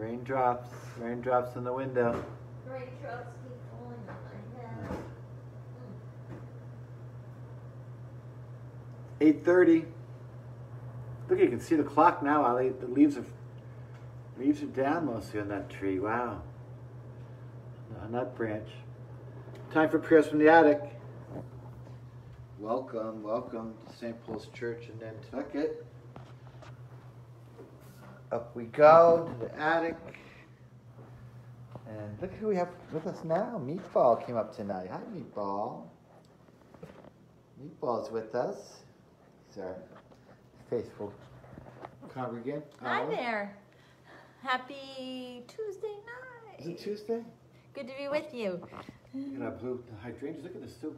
Raindrops, raindrops in the window. Raindrops keep falling on my head. Eight thirty. Look, you can see the clock now. Ali. The leaves are leaves are down mostly on that tree. Wow. On that branch. Time for prayers from the attic. Welcome, welcome to St. Paul's Church in Nantucket. Up we go to the attic. And look who we have with us now. Meatball came up tonight. Hi, Meatball. Meatball's with us. He's our faithful congregant. Hi Olive. there. Happy Tuesday night. Is it Tuesday? Good to be with you. Look at our blue hydrangeas. Look at the soup.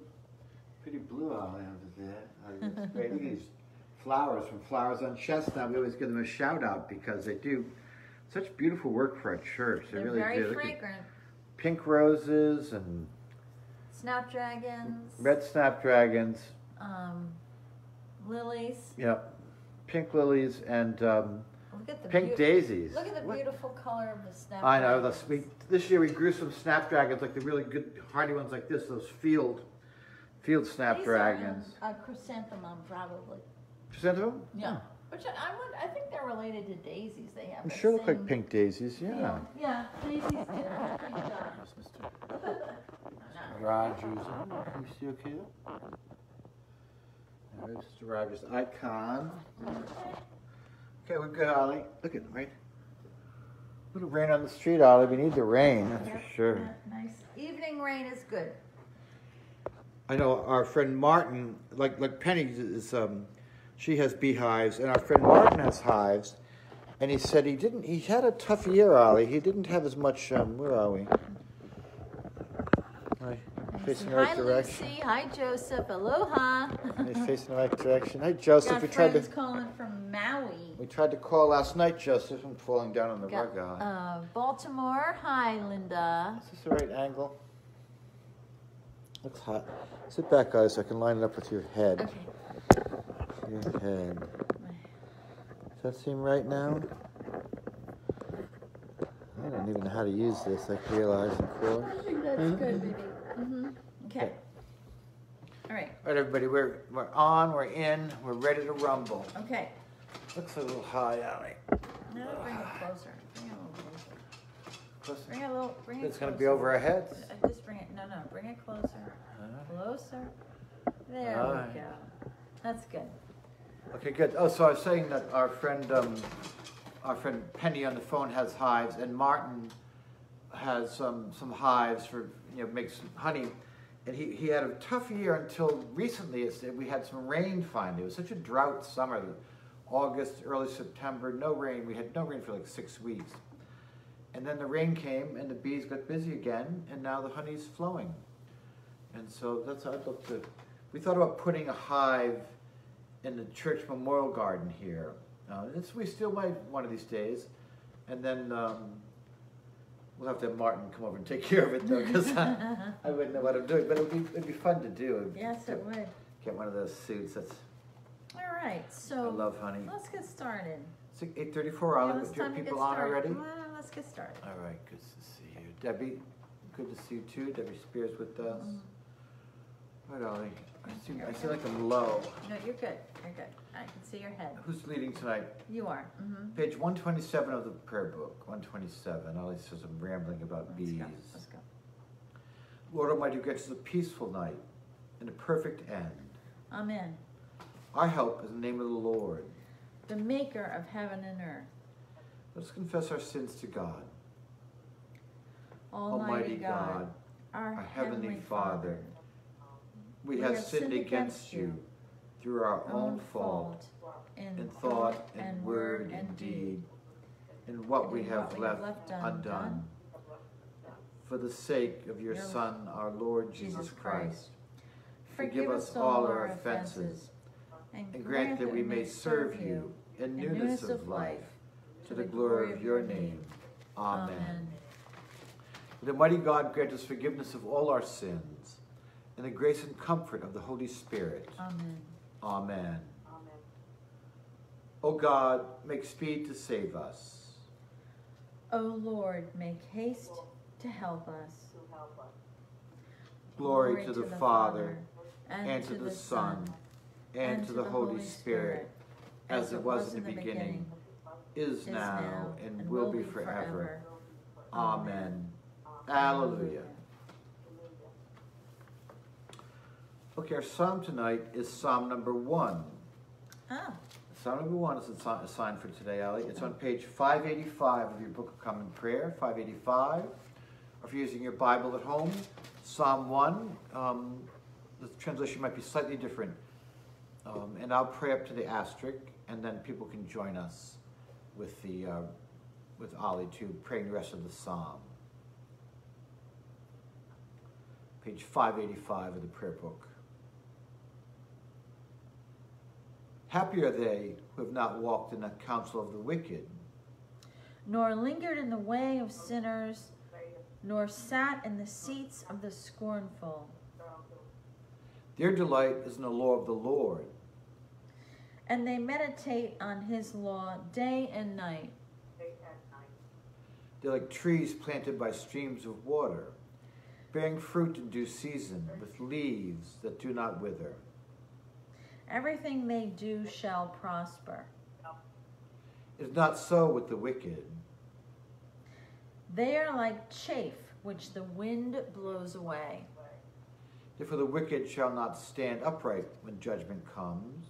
pretty blue all over there. Oh, that's great. Look at these flowers from Flowers on Chestnut. We always give them a shout out because they do such beautiful work for our church. They They're really very do. Fragrant. pink roses and Snapdragons. red snapdragons. Um, lilies. Yep. Pink lilies and um, Look at the pink daisies. Look at the What- beautiful color of the snapdragons. I know. The, we, this year we grew some snapdragons, like the really good hardy ones like this, those field field snapdragons. These are, um, a chrysanthemum, probably. Chrysanthemum? Yeah. Which I, I would, I think they're related to daisies. They have. I'm the sure look like same pink daisies, yeah. Yeah, daisies do. Great job. Rogers. Can you see okay there? Mr. Rogers' icon. Okay, we're good, Ollie. Look at right. Little rain on the street, Ollie. We need the rain, that's Yep, for sure. yep, Nice. Evening rain is good. I know our friend Martin, like like Penny is, um, she has beehives, and our friend Martin has hives, and he said he didn't. He had a tough year, Ollie. He didn't have as much. Um, where are we? Hi, facing the right Hi, direction. Lucy. Hi, Joseph. Aloha. He's facing the right direction. Hi, Joseph. Got we tried to calling from Maui. we tried to call last night, Joseph, I'm falling down on the Got, rug. Ollie. uh, Baltimore. Hi, Linda. Is this the right angle? Looks hot. Sit back, guys, so I can line it up with your head. Okay. Your head. Does that seem right now? I don't even know how to use this, I realize, of course. I think that's good, baby. Mm-hmm. Okay. All right. All right, everybody, we're, we're on, we're in, we're ready to rumble. Okay. Looks a little high, Allie. Now bring it closer. Bring it a little closer. Close. Bring it a little. Bring it. It's gonna be over our heads. Uh, Just bring it. No, no. Bring it closer. Closer. There All we go. That's good. Okay, good. Oh, so I was saying that our friend, um, our friend Penny on the phone has hives, and Martin has um, some hives for you know makes honey, and he, he had a tough year until recently. We had some rain finally. It was such a drought summer, August, early September, no rain. We had no rain for like six weeks, and then the rain came, and the bees got busy again, and now the honey's flowing, and so that's I'd love to. We thought about putting a hive in the church memorial garden here. Uh, it's, we still might one of these days, and then um, we'll have to have Martin come over and take care of it though, because I, I wouldn't know what I'm doing. But it'd be it'd be fun to do. Yes, it would. Get one of those suits. That's All right. So I love honey. let's get started. Yeah, I'll it's do you have time people on already? Well, let's get started. All right. Good to see you, Debbie. Good to see you too. Debbie Spears with us. Mm-hmm. Right, Ollie. I see. I see like I'm low. No, you're good. You're good. I can see your head. Who's leading tonight? You are. Mm-hmm. Page 127 of the prayer book, 127. Ollie says I'm rambling about Let's bees. go. Let's go. Lord Almighty, grant us a peaceful night and a perfect end. Amen. Our help is in the name of the Lord. The maker of heaven and earth. Let us confess our sins to God. Almighty God, our, our Heavenly Father, we have sinned against you through our own fault, in thought and word and deed, in what we have left undone. For the sake of your Son, our Lord Jesus Christ, Christ. forgive us all our offenses, and grant that we may serve you in newness of life, to the glory of your name. Amen. The mighty God grant us forgiveness of all our sins, and the grace and comfort of the Holy Spirit. Amen. Amen. O God, make speed to save us. O Lord, make haste to help us. Glory to the Father, and to the Son, and to the Holy Spirit, as it was in the beginning, is now, and will be forever. Amen. Alleluia. Okay, our psalm tonight is Psalm number one. Oh, Psalm number one is assigned for today, Ali. It's on page 585 of your Book of Common Prayer, 585. Or if you're using your Bible at home, Psalm 1, um, the translation might be slightly different. Um, and I'll pray up to the asterisk, and then people can join us with the uh, with Ali to praying the rest of the psalm. Page 585 of the prayer book. Happy are they who have not walked in the counsel of the wicked, nor lingered in the way of sinners, nor sat in the seats of the scornful. Their delight is in the law of the Lord. And they meditate on his law day and night. They're like trees planted by streams of water, bearing fruit in due season, with leaves that do not wither. Everything they do shall prosper. It is not so with the wicked. They are like chaff which the wind blows away. Therefore, the wicked shall not stand upright when judgment comes,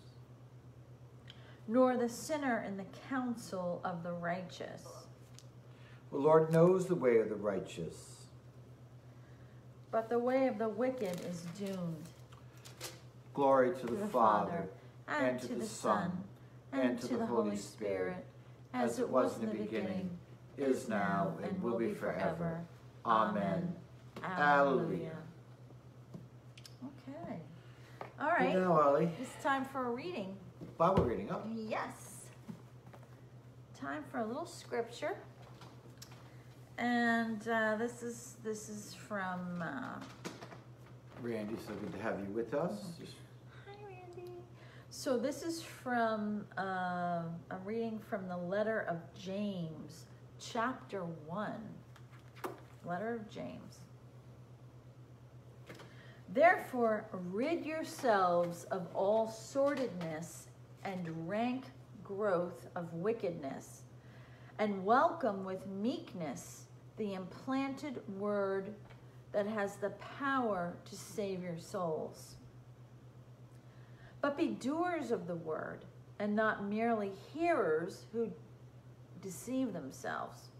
nor the sinner in the counsel of the righteous. The Lord knows the way of the righteous, but the way of the wicked is doomed. Glory to the, To the Father, and, and to the Son, and to the Holy Spirit, as it was in the beginning, is now, and will be forever. Amen. Alleluia. Okay. All right. now, Ali. It's time for a reading. Bible reading up. Yes. Time for a little scripture. And uh, this is this is from uh, Randy, so good to have you with us. Hi, Randy. So this is from uh, a reading from the letter of James, chapter one. Letter of James. Therefore, rid yourselves of all sordidness and rank growth of wickedness, and welcome with meekness the implanted word that has the power to save your souls. But be doers of the word, and not merely hearers who deceive themselves.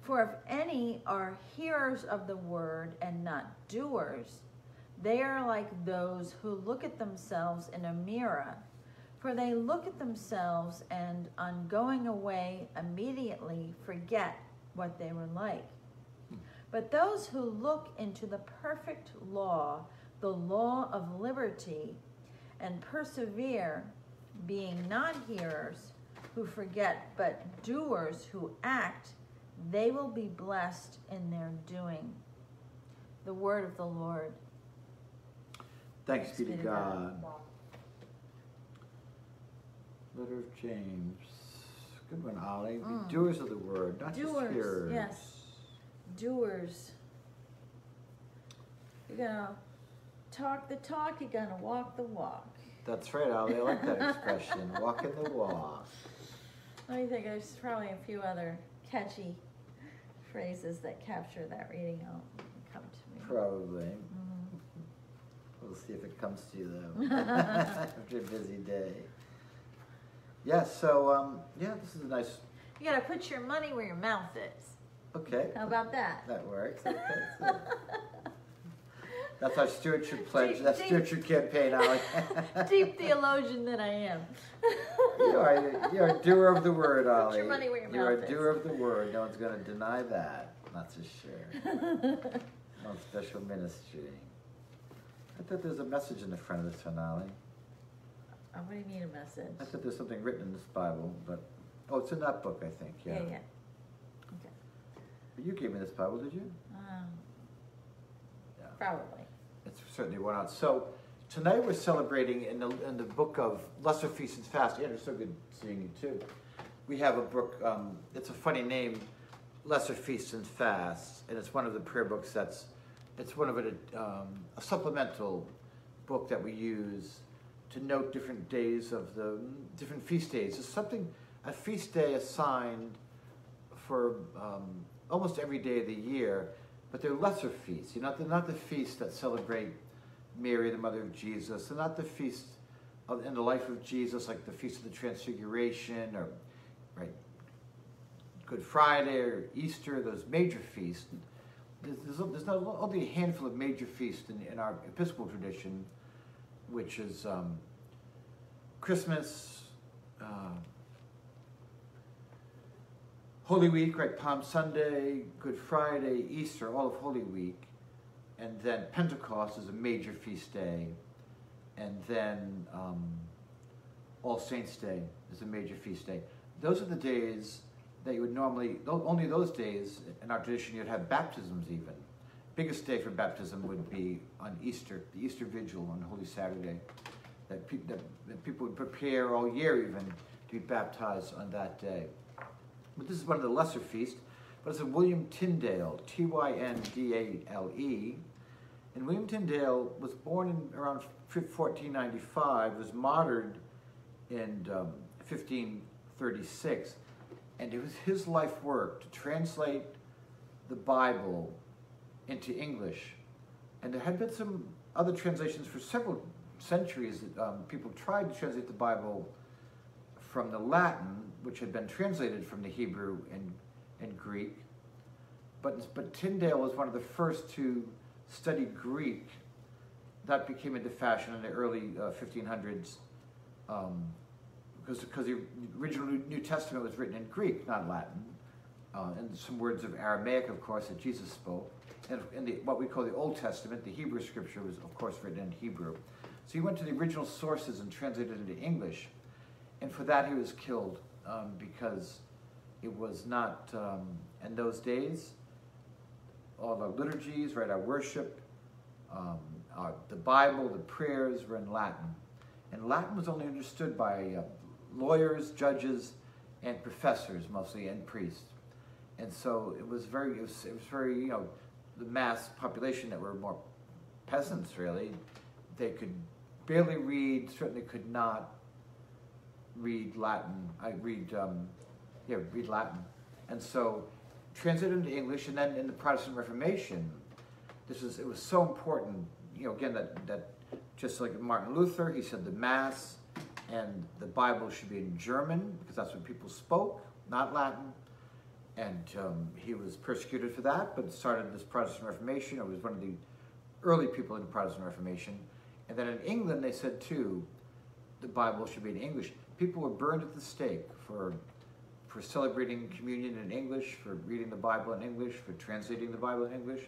For if any are hearers of the word and not doers, they are like those who look at themselves in a mirror. For they look at themselves and, on going away, immediately forget what they were like. But those who look into the perfect law, the law of liberty, and persevere, being not hearers who forget, but doers who act, they will be blessed in their doing. The word of the Lord. thanks be to God. Letter of James. Good one, Ollie. Be Mm. doers of the word, not just hearers. yes. Doers. You're gonna talk the talk, you're gonna walk the walk. That's right, Ollie. I like that expression. Walking the walk. Let me think, there's probably a few other catchy phrases that capture that reading. I'll come to me. Probably. Mhm. We'll see if it comes to you though. After a busy day. Yeah, so um, yeah, this is a nice. You gotta put your money where your mouth is. Okay. How about that? That works. that's our stewardship pledge. Deep- That's deep- stewardship campaign, Ollie. Deep theologian that I am. you are you're a doer of the word, Put Ollie. your money where your You're mouth a is. doer of the word. No one's going to deny that. That's for sure. No special ministry. I thought there was a message in the front of this one, Ollie. Oh, what do you mean a message? I thought there's something written in this Bible, but oh, it's in that book, I think. Yeah. Yeah, yeah. Okay. But you gave me this Bible, did you? Um, Yeah. probably. It's certainly one out. So tonight we're celebrating in the in the book of Lesser Feasts and Fasts. Andrew, so good seeing you too. we have a book, um, it's a funny name, Lesser Feasts and Fasts, and it's one of the prayer books that's, it's one of it, um, a supplemental book that we use to note different days of the, different feast days. It's something, a feast day assigned for um, almost every day of the year, but they're lesser feasts. You're not the, not the feasts that celebrate Mary, the mother of Jesus. They're not the feasts of, in the life of Jesus, like the Feast of the Transfiguration or right Good Friday or Easter, those major feasts. There's, there's, there's not, only a handful of major feasts in, in our Episcopal tradition, which is um, Christmas, uh, Holy Week, right? Palm Sunday, Good Friday, Easter, all of Holy Week. And then Pentecost is a major feast day. And then um, All Saints' Day is a major feast day. Those are the days that you would normally, only those days in our tradition, you'd have baptisms even. Biggest day for baptism would be on Easter, the Easter Vigil on Holy Saturday. That, pe- that, that people would prepare all year even to be baptized on that day. But this is one of the lesser feasts. But it's a William Tyndale, T Y N D A L E. And William Tyndale was born in around 1495, was martyred in um, 1536. And it was his life work to translate the Bible into English. And there had been some other translations for several centuries that um, people tried to translate the Bible from the Latin, which had been translated from the Hebrew and, and Greek. But, but Tyndale was one of the first to study Greek. That became into fashion in the early uh, 1500s um, because, because the original New Testament was written in Greek, not Latin, uh, and some words of Aramaic, of course, that Jesus spoke. And in the, what we call the Old Testament, the Hebrew scripture was, of course, written in Hebrew. So he went to the original sources and translated it into English. And for that, he was killed um, because it was not, um, in those days, all our liturgies, right, our worship, um, our, the Bible, the prayers were in Latin. And Latin was only understood by uh, lawyers, judges, and professors mostly, and priests. And so it was very, it was, it was very, you know, the mass population that were more peasants really, they could barely read, certainly could not read Latin. I read, um, yeah, read Latin. And so translated into English, and then in the Protestant Reformation, this is, it was so important, you know, again, that, that just like Martin Luther, he said the Mass and the Bible should be in German, because that's what people spoke, not Latin. And um, he was persecuted for that, but started this Protestant Reformation, or was one of the early people in the Protestant Reformation. And then in England, they said too, the Bible should be in English. People were burned at the stake for for celebrating communion in English, for reading the Bible in English, for translating the Bible in English.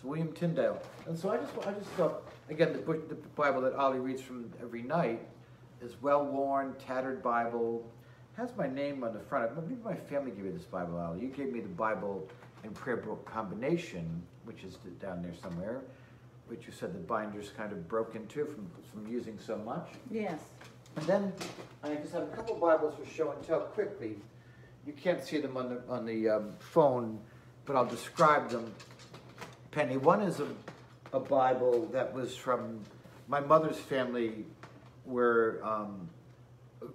So William Tyndale. And so I just I just thought again the the Bible that Ollie reads from every night is well worn, tattered Bible. Has my name on the front. Maybe my family gave me this Bible, Ollie. You gave me the Bible and prayer book combination, which is down there somewhere which you said the binder's kind of broken too from, from using so much. Yes. And then I just have a couple Bibles for show and tell quickly. You can't see them on the, on the um, phone, but I'll describe them. Penny, one is a, a Bible that was from my mother's family where um,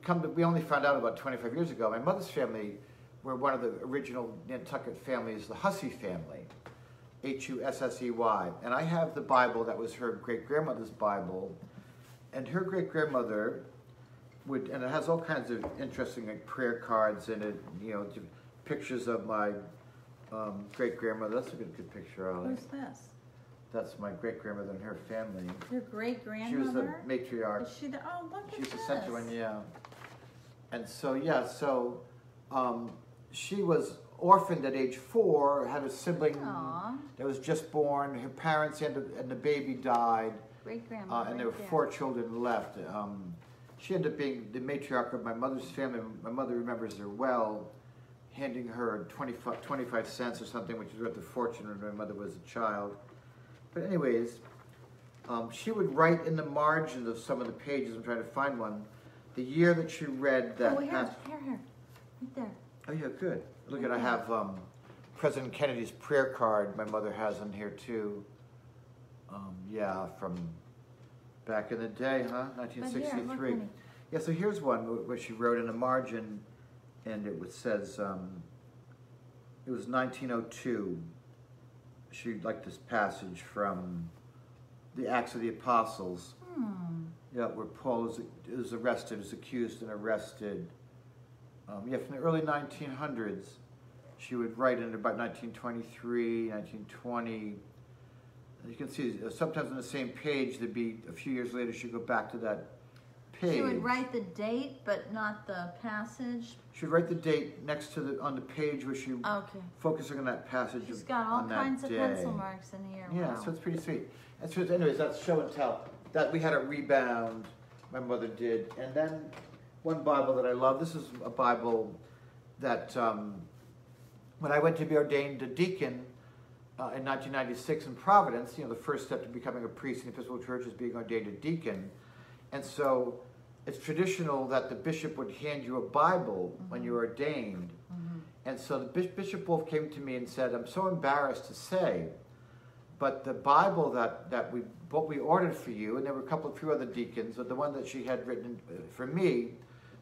come to, we only found out about 25 years ago. My mother's family were one of the original Nantucket families, the Hussey family. H U S S E Y. And I have the Bible that was her great grandmother's Bible. And her great grandmother would, and it has all kinds of interesting like prayer cards in it, you know, pictures of my um, great grandmother. That's a good, good picture, Ali. Who's this? That's my great grandmother and her family. Your great grandmother? She was the matriarch. Is she the, oh, look She's at the this. center one, yeah. And so, yeah, so um, she was orphaned at age four, had a sibling Aww. that was just born. Her parents and the, and the baby died, Great uh, grandmother. and there were four children left. Um, she ended up being the matriarch of my mother's family. My mother remembers her well, handing her 25, 25 cents or something, which is worth a fortune when my mother was a child. But anyways, um, she would write in the margins of some of the pages, I'm trying to find one, the year that she read that. Oh, here, here, here. Right there. Oh yeah, good. Look at I have um, President Kennedy's prayer card. My mother has in here too. Um, yeah, from back in the day, huh? But here, 1963. Yeah, so here's one wh- where she wrote in the margin, and it was says um, it was 1902. She liked this passage from the Acts of the Apostles. Hmm. Yeah, where Paul is, is arrested, is accused and arrested. Um, yeah, from the early 1900s, she would write in about 1923, 1920. You can see uh, sometimes on the same page, there'd be a few years later, she'd go back to that page. She would write the date, but not the passage. She'd write the date next to the on the page where she Okay. focusing on that passage. She's got all kinds of day. pencil marks in here. Yeah, Wow. so it's pretty sweet. And so, anyways, that's show and tell. That we had a rebound, my mother did, and then one Bible that I love. This is a Bible that um, when I went to be ordained a deacon uh, in 1996 in Providence, you know, the first step to becoming a priest in the Episcopal Church is being ordained a deacon, and so it's traditional that the bishop would hand you a Bible when you're ordained. Mhm. And so the Bis- Bishop Wolf came to me and said, I'm so embarrassed to say, but the Bible that, that we what we ordered for you, and there were a couple of few other deacons, but the one that she had written uh, for me,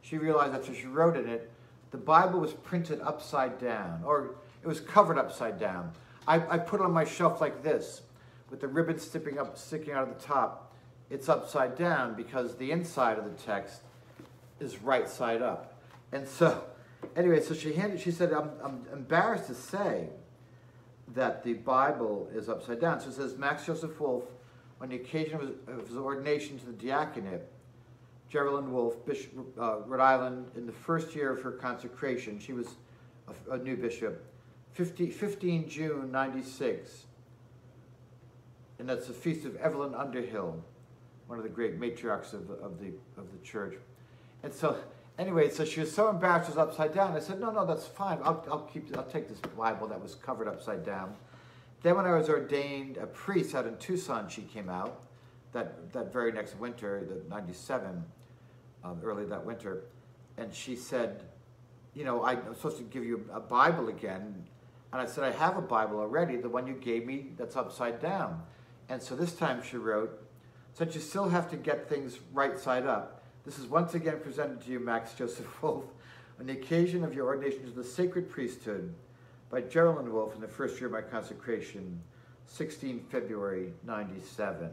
she realized after she wrote in it, the Bible was printed upside down, or it was covered upside down. I, I put it on my shelf like this, with the ribbon sticking up, sticking out of the top. It's upside down because the inside of the text is right side up. And so, anyway, so she handed, she said, I'm, I'm embarrassed to say that the Bible is upside down. So it says, Max Joseph Wolf, on the occasion of his, of his ordination to the diaconate, Geralyn Wolf, Bishop, uh, Rhode Island, in the first year of her consecration, she was a, a new bishop, 50, 15 June 96. And that's the feast of Evelyn Underhill, one of the great matriarchs of, the- of, the, of the church. And so, anyway, so she was so embarrassed it was upside down. I said, no, no, that's fine. I'll, I'll keep, I'll take this Bible that was covered upside down. Then when I was ordained a priest out in Tucson, she came out that, that very next winter, the 97, um, early that winter. And she said, you know, I, I'm supposed to give you a Bible again. And I said, I have a Bible already, the one you gave me that's upside down. And so this time she wrote, since you still have to get things right side up, this is once again presented to you, Max Joseph Wolf, on the occasion of your ordination to the sacred priesthood by Geralyn Wolf in the first year of my consecration, 16 February 97.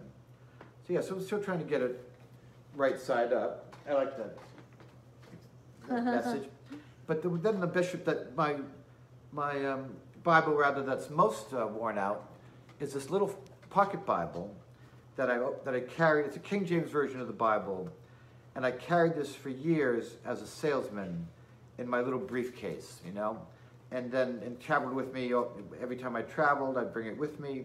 So yeah, so I'm still trying to get it right side up. I like that, that message. But the, then the bishop that my my um, Bible rather that's most uh, worn out is this little pocket Bible that I that I carried. It's a King James version of the Bible, and I carried this for years as a salesman in my little briefcase, you know, and then and traveled with me every time I traveled. I'd bring it with me,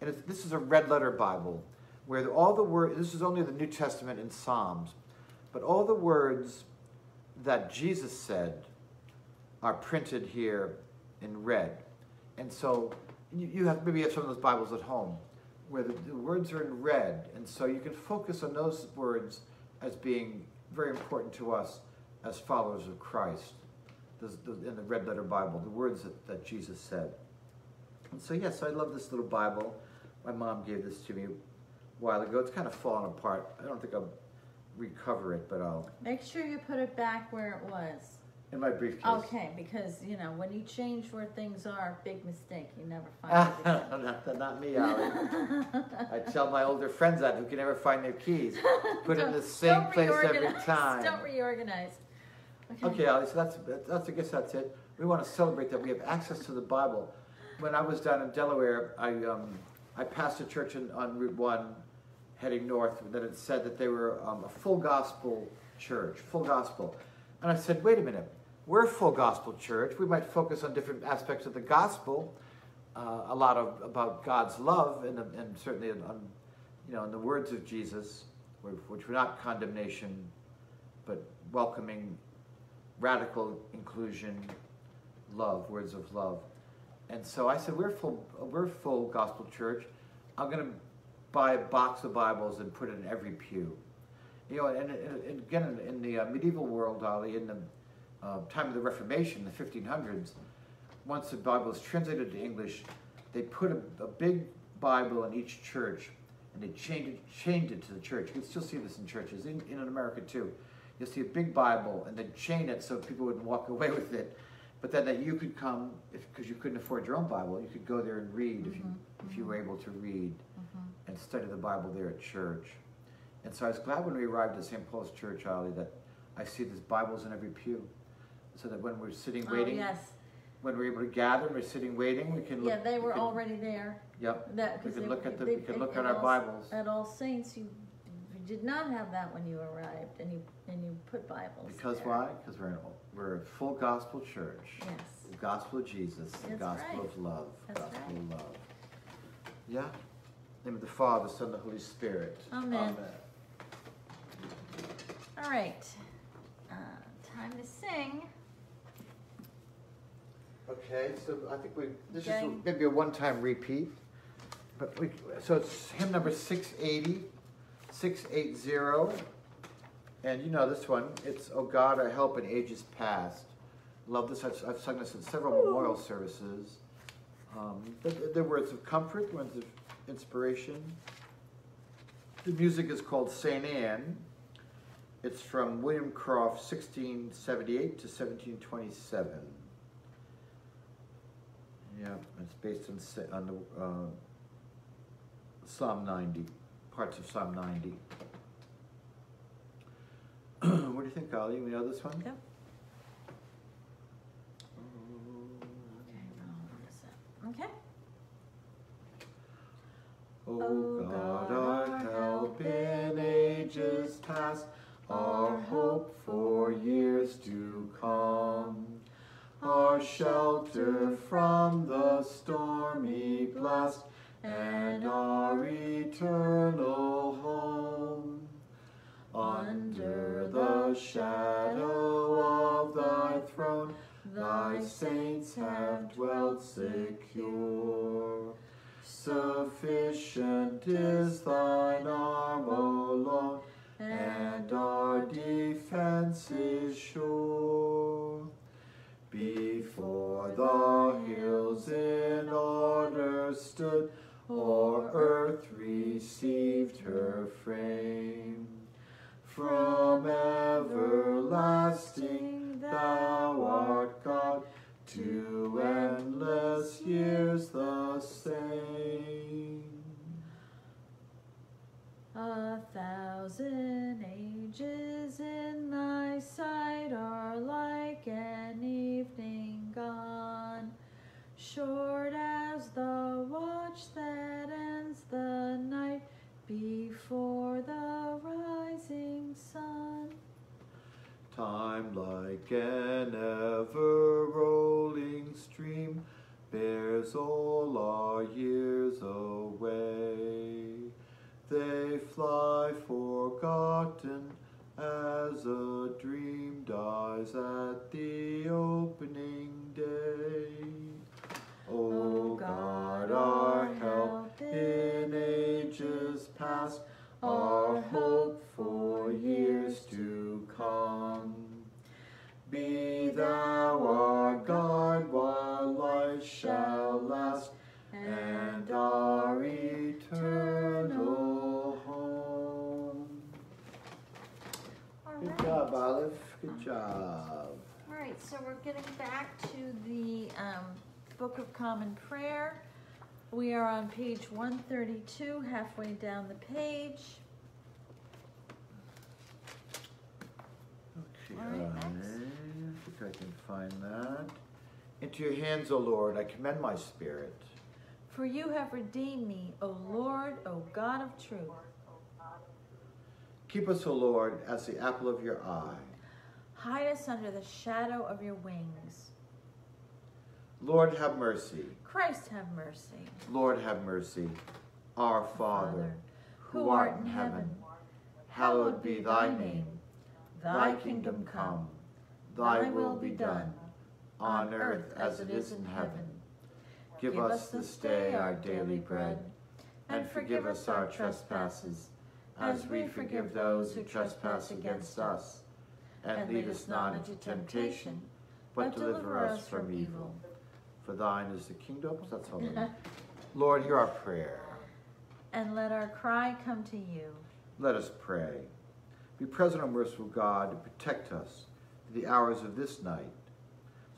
and it's, this is a red letter Bible where all the words. This is only the New Testament and Psalms, but all the words that Jesus said are printed here in red. And so you, have maybe you have some of those Bibles at home where the, the words are in red, and so you can focus on those words as being very important to us as followers of Christ. In the red letter Bible, the words that, that Jesus said. And so yes, I love this little Bible. My mom gave this to me while ago. It's kind of fallen apart. I don't think I'll recover it, but I'll Make sure you put it back where it was. in my briefcase. Okay, because you know when you change where things are, big mistake. You never find it again. not, not me, Ali. I tell my older friends that who can never find their keys. Put it in the same place every time. Don't reorganize. Okay, Ali, so that's, that's, I guess that's it. We want to celebrate that we have access to the Bible. When I was down in Delaware, I, um, I passed a church in, on Route 1 heading north that had said that they were um, a full gospel church, full gospel. And I said, wait a minute, we're a full gospel church. We might focus on different aspects of the gospel, uh, a lot of about God's love, and, and certainly on, you know, in the words of Jesus, which were not condemnation, but welcoming radical inclusion, love, words of love. And so I said, we're full, we're full gospel church. I'm going to buy a box of Bibles and put it in every pew. You know, and, and, and again, in, in the uh, medieval world, Ollie, in the uh, time of the Reformation, the 1500s, once the Bible was translated to English, they put a, a big Bible in each church and they chained it, changed it to the church. You can still see this in churches, in, in America too. You'll see a big Bible and then chain it so people wouldn't walk away with it. But then that you could come, because you couldn't afford your own Bible, you could go there and read if you, if you were able to read and study the Bible there at church. And so I was glad when we arrived at St. Paul's Church, Ollie, that I see there's Bibles in every pew. So that when we're sitting Oh, waiting, yes. when we're able to gather, we're sitting waiting, we can look. Yeah, they we were can- already there. Yep, That, we can they- look at the, they- we can look at at our All- Bibles. At All Saints, you, you did not have that when you arrived, and you, and you put Bibles Because there. why? Because we're, an, we're a full gospel church. Yes. The gospel of Jesus, the That's gospel right. of love, That's gospel right. of love. Yeah? Name of the Father, Son, and the Holy Spirit. Amen. All right, uh, time to sing. Okay, so I think we, this is maybe a one-time repeat. But we, so it's hymn number 680, 680. And you know this one, it's Oh God, our help in ages past. Love this, I've, I've sung this in several memorial services. Um, the, the words of comfort, The words of inspiration. The music is called Saint Anne. It's from William Croft, 1678 to 1727. Yeah, it's based on, on the, uh, Psalm ninety, parts of Psalm ninety. What do you think, Ollie? You know this one? Yep. Okay, hold on a sec. Okay. O God, our help in ages past, our hope for years to come, our shelter from the stormy blast, and our eternal home. Under the shadow of thy throne, thy saints have dwelt secure. Sufficient is thine arm alone, and our defense is sure. Before the hills in order stood, or earth received her frame. From everlasting thou art God, to endless years the same. A thousand ages in thy sight are like an evening gone, short as the watch that ends the night before the rising sun. Time like an ever rolling stream bears all our years away. They fly forgotten as a dream dies at the opening day. O God, our help in ages past, our hope for years to come. Be thou our God while life shall last, and our eternal home. All Good job, Olive. Good job. All right, so we're getting back to the um, Book of Common Prayer. We are on page 132, halfway down the page. Okay, All right, next. I think I can find that. Into your hands, O Lord, I commend my spirit. For you have redeemed me, O Lord, O God of truth. Keep us, O Lord, as the apple of your eye. Hide us under the shadow of your wings. Lord, have mercy. Christ have mercy. Lord, have mercy. Our Father, who art in heaven, hallowed be thy name. Thy kingdom come, thy will be done, on earth as it is in heaven. Give us this day our daily bread, and forgive us our trespasses, as we forgive those who trespass against us. And lead us not into temptation, but deliver us from evil. For thine is the kingdom, that's all. Lord, hear our prayer. And let our cry come to you. Let us pray. Be present, O merciful God, and protect us through the hours of this night,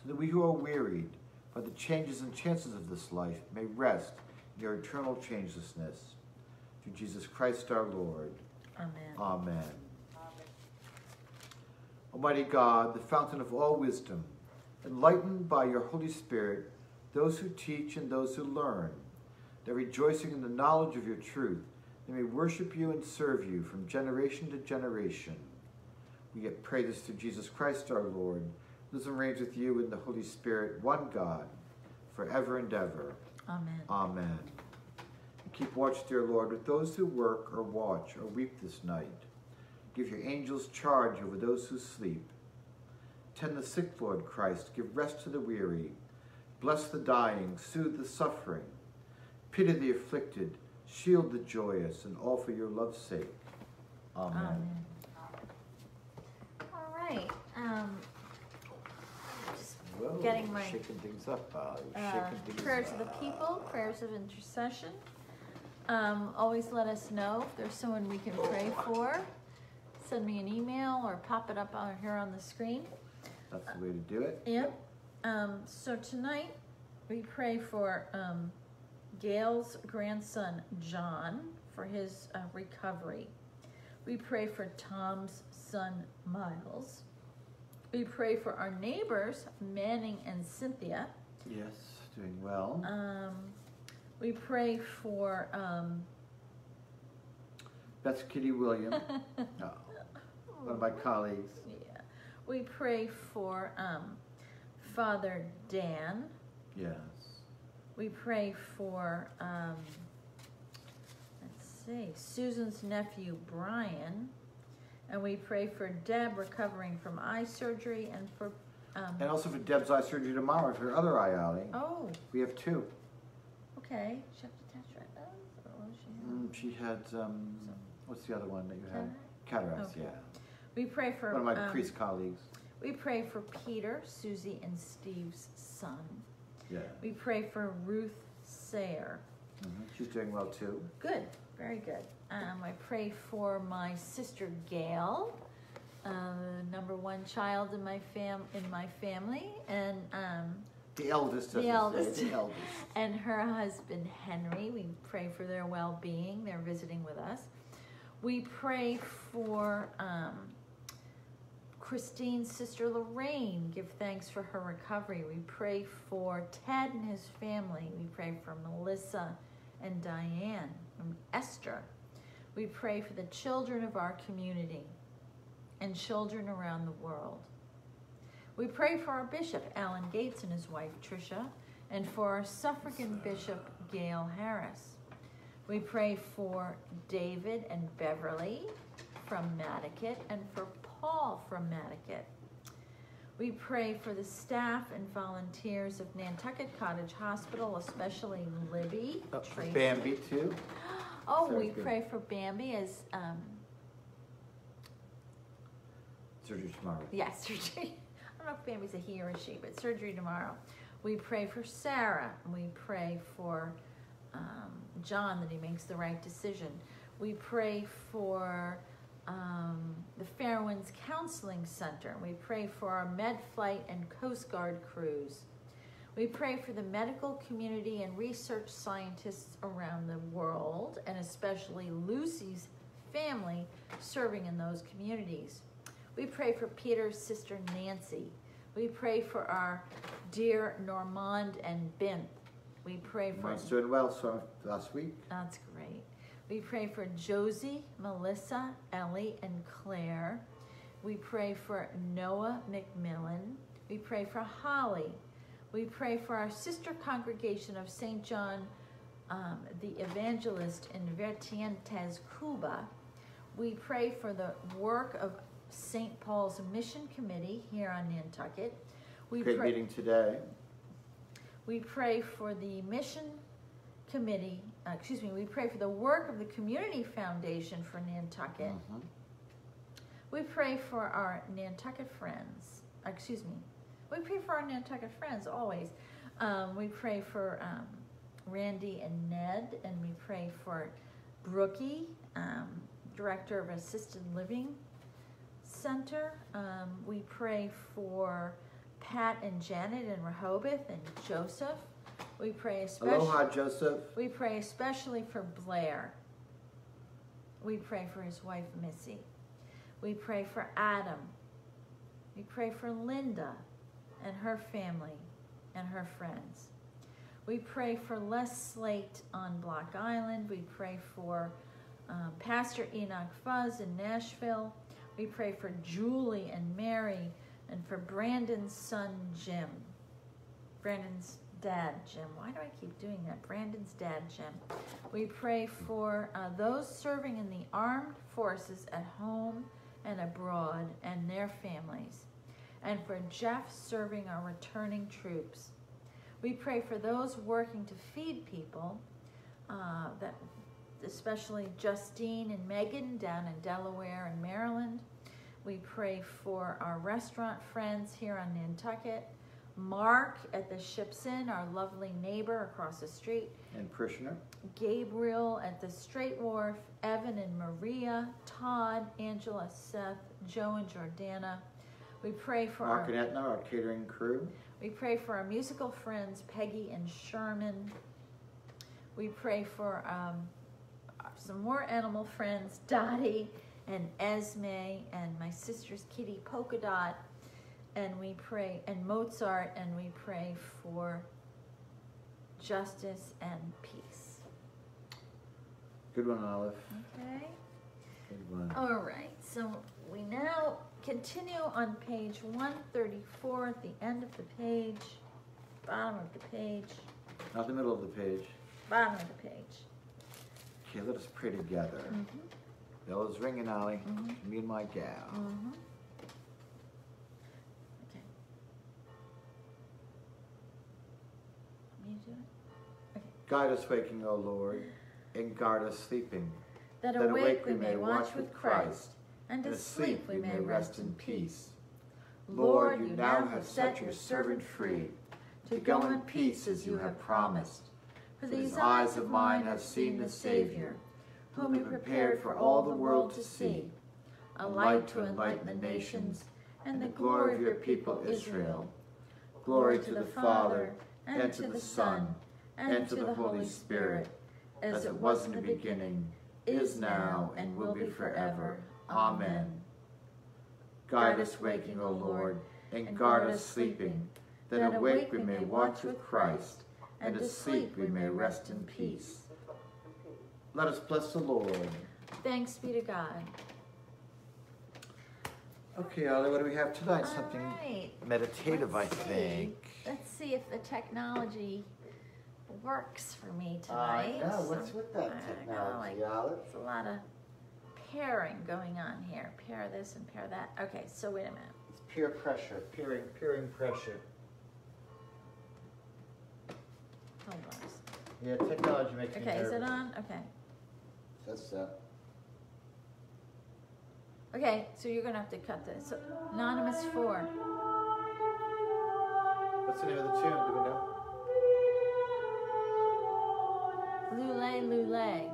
so that we who are wearied by the changes and chances of this life may rest in your eternal changelessness. Through Jesus Christ our Lord. Amen. Amen. Almighty God, the fountain of all wisdom, enlightened by your Holy Spirit those who teach and those who learn, that rejoicing in the knowledge of your truth, they may worship you and serve you from generation to generation. We yet pray this through Jesus Christ our Lord, lives and reigns with you in the Holy Spirit, one God, forever and ever. Amen. Amen. And keep watch, dear Lord, with those who work or watch or weep this night. Give your angels charge over those who sleep. Tend the sick, Lord Christ. Give rest to the weary. Bless the dying. Soothe the suffering. Pity the afflicted. Shield the joyous, and all for your love's sake. Amen. Amen. All right. Um, Whoa, Getting my, shaking things up. Uh, uh, shaking things prayers of the people, prayers of intercession. Um, always let us know if there's someone we can pray for. Send me an email or pop it up on here on the screen. That's the way to do it. Yep. Um, so tonight we pray for um, Gail's grandson John for his uh, recovery. We pray for Tom's son Miles. We pray for our neighbors Manning and Cynthia. Yes, doing well. Um, we pray for um, That's Kitty William, oh, one of my colleagues. yeah. We pray for um, Father Dan. Yes. We pray for, um, let's see, Susan's nephew Brian. And we pray for Deb recovering from eye surgery and for, um, And also for Deb's eye surgery tomorrow for her other eye, Ally. oh, We have two. okay. She have to catch retinas? Or what she? Mm, she had, um, what's the other one that you had? Cataract? Cataracts, Okay. yeah. We pray for, One of my um, priest colleagues. we pray for Peter, Susie, and Steve's son. Yeah. We pray for Ruth Sayer. Mhm. She's doing well too. Good, very good. Um, I pray for my sister Gail, uh, number one child in my fam in my family, and um, The eldest, The eldest. The eldest. and her husband Henry. We pray for their well-being. They're visiting with us. We pray for um, Christine's sister Lorraine. Give thanks for her recovery. We pray for Ted and his family. We pray for Melissa and Diane and Esther. We pray for the children of our community and children around the world. We pray for our bishop, Alan Gates, and his wife, Tricia, and for our suffragan bishop, Gayle Harris. We pray for David and Beverly from Matticat and for Paul from Matticat. We pray for the staff and volunteers of Nantucket Cottage Hospital, especially Libby. Tracy. Bambi too. Oh, Very we good. pray for Bambi as, um, Surgery tomorrow. yeah, surgery. I don't know if Bambi's a he or a she, but surgery tomorrow. We pray for Sarah. and We pray for um, John that he makes the right decision. We pray for um, the Fairwinds Counseling Center. We pray for our Med Flight and Coast Guard crews. We pray for the medical community and research scientists around the world, and especially Lucy's family serving in those communities. We pray for Peter's sister Nancy. We pray for our dear Normand and Bint. We pray for Mine's doing well. So last week. that's great. We pray for Josie, Melissa, Ellie, and Claire. We pray for Noah McMillan. We pray for Holly. We pray for our sister congregation of St. John um, the Evangelist in Vertientes, Cuba. We pray for the work of St. Paul's Mission Committee here on Nantucket. We Great meeting today. we pray for the mission committee, uh, excuse me, we pray for the work of the Community Foundation for Nantucket. Mhm. We pray for our Nantucket friends. Excuse me. We pray for our Nantucket friends always. Um, we pray for um, Randy and Ned, and we pray for Brookie, um, director of Assisted Living Center. Um, we pray for Pat and Janet in Rehoboth and Joseph. We pray especially. Aloha, Joseph. We pray especially for Blair. We pray for his wife Missy. We pray for Adam. We pray for Linda and her family and her friends. We pray for Les Slate on Block Island. We pray for um, Pastor Enoch Fuzz in Nashville. We pray for Julie and Mary and for Brandon's son Jim. Brandon's dad Jim. Why do I keep doing that? Brandon's dad Jim. We pray for uh, those serving in the armed forces at home and abroad and their families, and for Jeff serving our returning troops. We pray for those working to feed people, uh, that especially Justine and Megan down in Delaware and Maryland. We pray for our restaurant friends here on Nantucket. Mark at the Ships Inn, our lovely neighbor across the street. And parishioner. Gabriel at the Straight Wharf, Evan and Maria, Todd, Angela, Seth, Joe and Jordana. We pray for Mark our and Etna, our catering crew. we pray for our musical friends Peggy and Sherman. We pray for um, some more animal friends Dottie and Esme and my sister's kitty Polka Dot. And we pray, and Mozart, and we pray for justice and peace. Good one, Olive. Okay? Good one. All right, so we now continue on page 134 at the end of the page, bottom of the page, Not the middle of the page. bottom of the page. Okay, let us pray together. Bell is ringing, Ollie. Mhm. Me and my gal. mhm. Okay. Guide us waking, O Lord, and guard us sleeping. That awake we may watch with Christ, and asleep we may rest in peace. Lord, you now have set your servant free to go in peace as you have promised. For these eyes of mine have seen the Savior, whom you prepared for all the world to see, a light to enlighten the nations, and the glory of your people Israel. Glory to the Father, and to the Son, and to the Holy Spirit, as it was in the beginning, is now, and will be forever. Amen. Guide us waking, O Lord, and guard us sleeping, that awake we may watch with Christ, and asleep we may rest in peace. Let us bless the Lord. Thanks be to God. Okay, Ollie, what do we have tonight? Something All right. meditative, I Let's see. think. Let's see if the technology works for me I tonight. know, So- what's with that I know, technology, like- Olive? It's a lot of pairing going on here. Pair this and pair that. Okay, so wait a minute. It's peer pressure. Peering, peering pressure. Hold on. a. Yeah, technology makes me Okay, is it on? Okay. That's uh, Okay, so you're gonna have to cut this. So, Anonymous four. What's the name of the tune? Do we know? Lule, lule.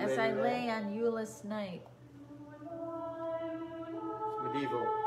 As I lay on Yoolis night. Medieval.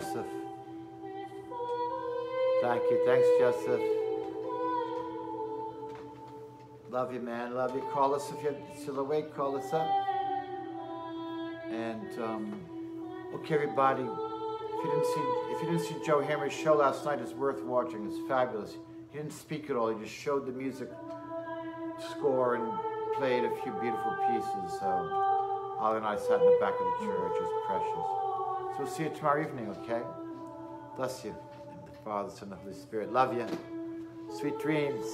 Joseph. Thank you. Thanks, Joseph. Love you, man. Love you. Call us if you're still awake. Call us up. And um, okay, everybody. If you didn't see if you didn't see Joe Hammer's show last night, it's worth watching. It's fabulous. He didn't speak at all. He just showed the music score and played a few beautiful pieces. So Ollie and I sat in the back of the church. It's precious. We'll see you tomorrow evening, okay? Bless you. The Father, Son, and the Holy Spirit. Love you. Sweet dreams.